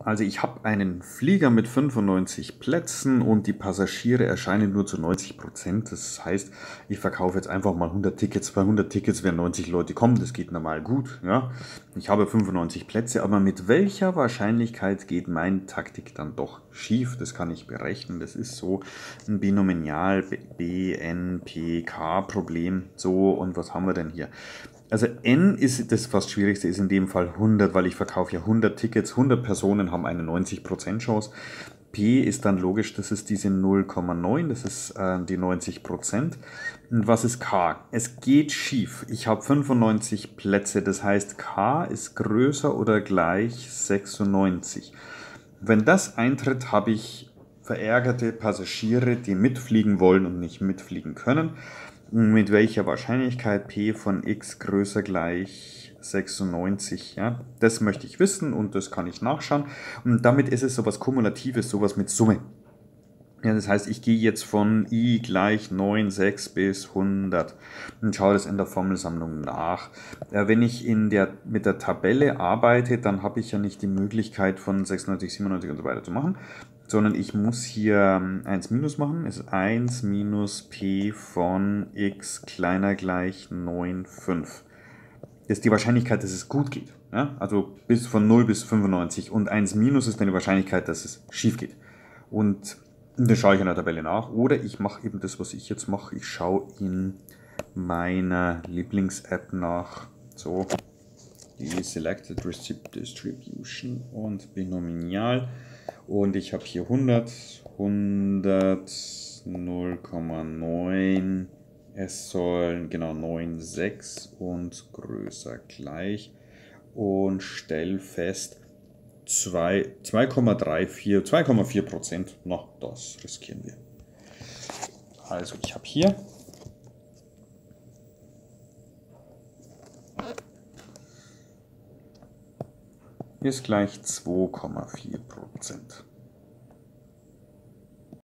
Also ich habe einen Flieger mit 95 Plätzen und die Passagiere erscheinen nur zu 90 Prozent. Das heißt, ich verkaufe jetzt einfach mal 100 Tickets. Bei 100 Tickets werden 90 Leute kommen. Das geht normal gut. Ja? Ich habe 95 Plätze, aber mit welcher Wahrscheinlichkeit geht meine Taktik dann doch schief? Das kann ich berechnen. Das ist so ein binomial BNPK-Problem. So, und was haben wir denn hier? Also N ist das fast schwierigste, ist in dem Fall 100, weil ich verkaufe ja 100 Tickets, 100 Personen haben eine 90% Chance. P ist dann logisch, das ist diese 0,9, das ist äh, die 90%. Und was ist K? Es geht schief. Ich habe 95 Plätze, das heißt K ist größer oder gleich 96. Wenn das eintritt, habe ich verärgerte Passagiere, die mitfliegen wollen und nicht mitfliegen können mit welcher Wahrscheinlichkeit p von x größer gleich 96. Ja? Das möchte ich wissen und das kann ich nachschauen. Und damit ist es sowas Kumulatives, sowas mit Summe. Ja, das heißt, ich gehe jetzt von i gleich 9, 6 bis 100 und schaue das in der Formelsammlung nach. Ja, wenn ich in der, mit der Tabelle arbeite, dann habe ich ja nicht die Möglichkeit von 96, 97 und so weiter zu machen, sondern ich muss hier 1 ähm, minus machen. Es ist 1 minus p von x kleiner gleich 9, 5. Das ist die Wahrscheinlichkeit, dass es gut geht. Ja? Also bis von 0 bis 95 und 1 minus ist dann die Wahrscheinlichkeit, dass es schief geht. Und das schaue ich in der Tabelle nach. Oder ich mache eben das, was ich jetzt mache. Ich schaue in meiner Lieblings-App nach. So, die Selected Receipt Distribution und Binomial. Und ich habe hier 100, 100, 0,9. Es sollen genau 9,6 und größer gleich. Und stell fest, 2,34, 2,4 Prozent. Na, das riskieren wir. Also ich habe hier ist gleich 2,4 Prozent.